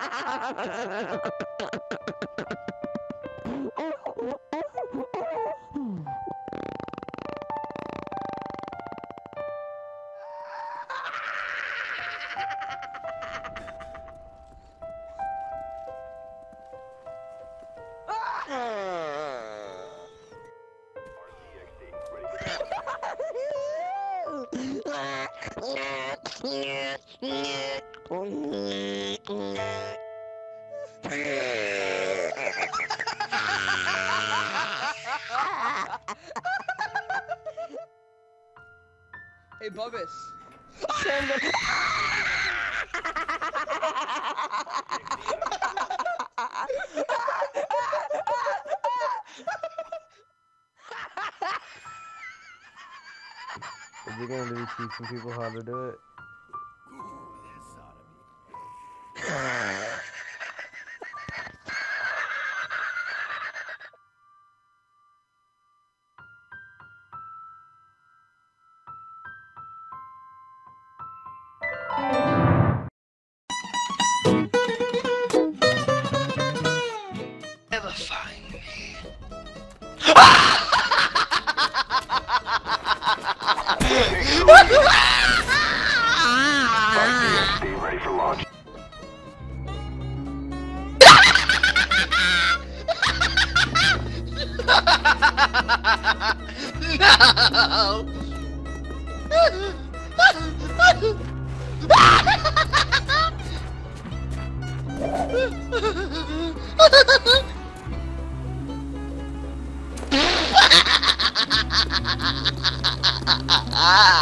Yeah. Hey, Bubbles. Is he gonna be teaching people how to do it? No! Oh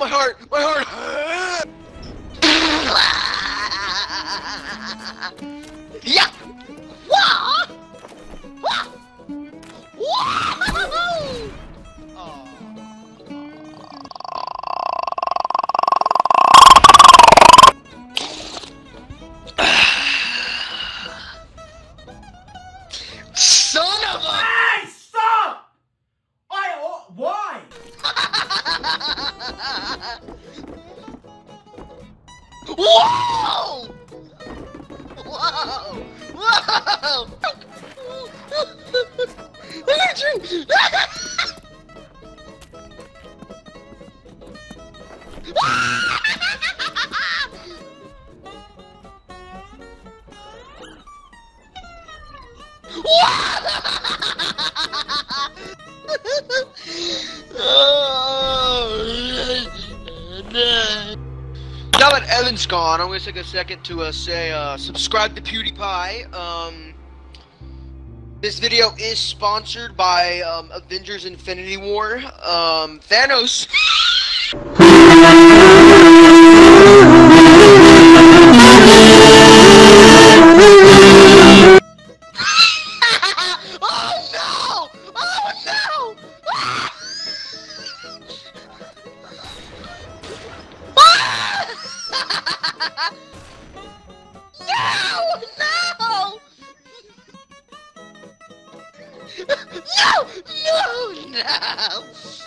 my heart! My heart! yeah! Wah! Wah! Wah! Son of a! Whoa! Oh, Adrian! Now that Evan's gone, I'm gonna take a second to uh, say uh, subscribe to PewDiePie. Um, this video is sponsored by um, Avengers: Infinity War. Um, Thanos. oh no! Oh no! no! No! No! No!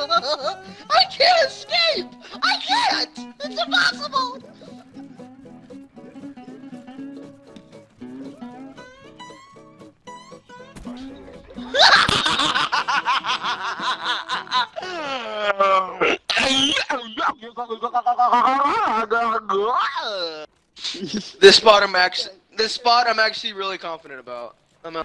I can't escape! I can't! It's impossible! this spot I'm actually this spot I'm actually really confident about. I'm.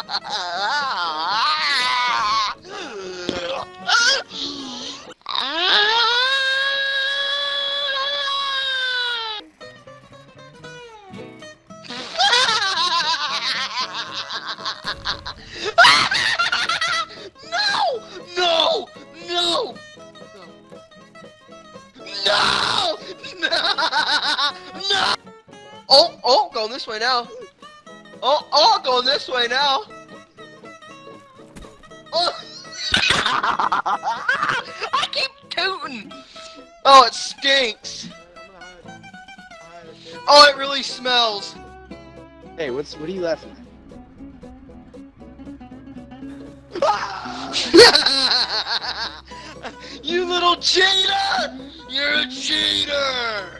No! No! No! No! No! No! Oh, oh, going this way now. Oh, oh, going this way now. Oh. I keep tooting. Oh, it stinks. Oh, it really smells. Hey, what's what are you laughing at? you little cheater! You're a cheater!